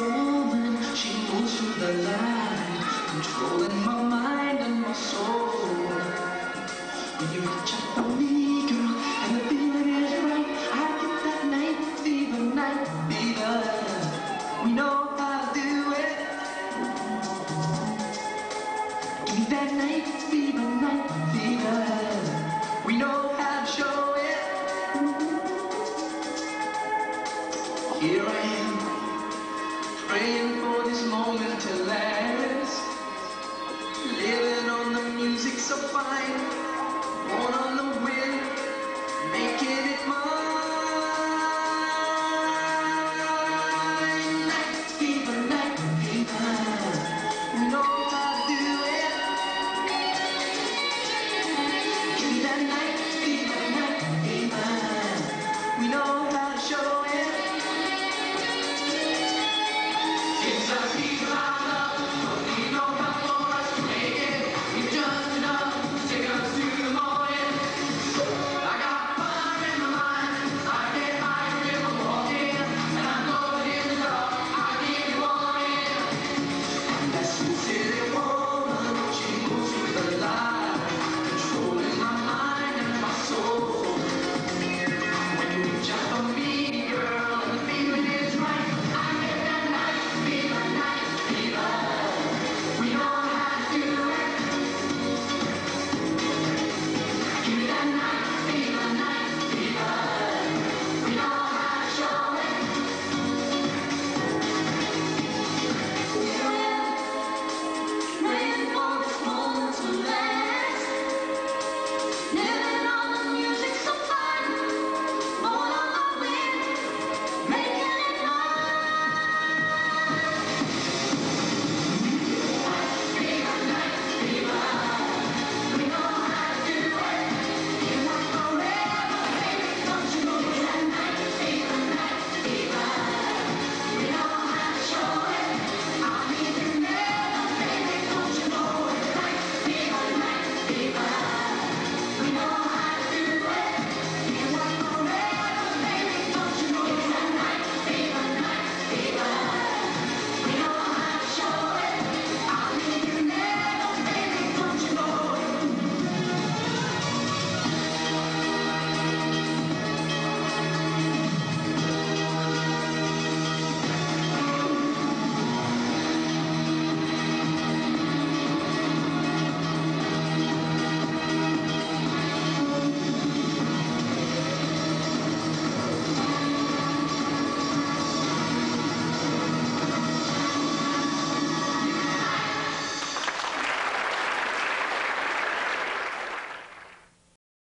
woman. She through the line, controlling my mind and my soul. When you me, girl, and the feeling is right, I get that night fever, night fever. We know how to do it. That night fever, night fever. We know how to show it. Here I am praying